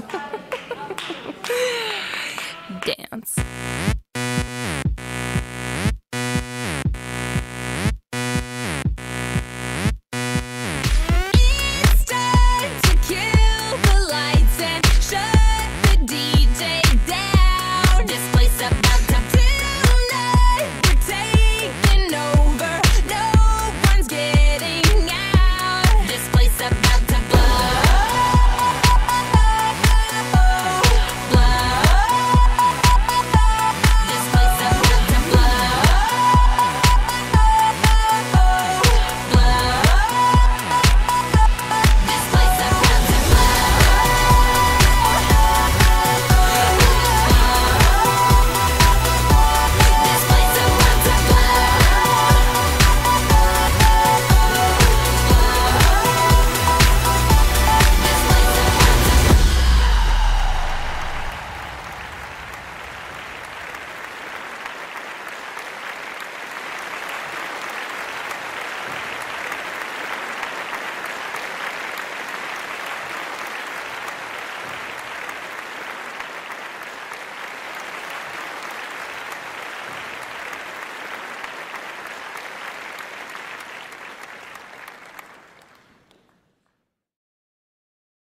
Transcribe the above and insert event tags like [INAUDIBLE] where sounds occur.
[LAUGHS] Dance.